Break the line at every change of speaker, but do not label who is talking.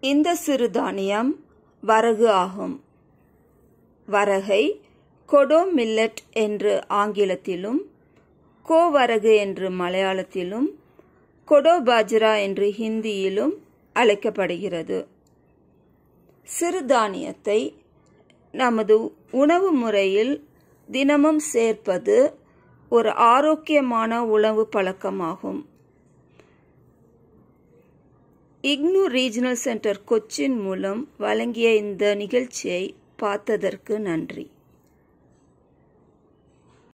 இந்த சிறுதானியம் வரகு ஆகும். வரகை கொடோ மில்லட் என்று ஆங்கிலத்திலும் கோவரகு என்று மலையாளத்திலும் கொடோ பாஜ்ரா என்று ஹிந்தியிலும் அழைக்கப்படுகிறது. சிறுதானியத்தை நமது உணவு முறையில் தினமும் சேர்ப்பது ஒரு ஆரோக்கியமான உணவு பழக்கமாகும். இக்னு ரீஜனல் சென்டர் கொச்சின் மூலம் வழங்கிய இந்த நிகழ்ச்சியை பார்த்ததற்கு நன்றி.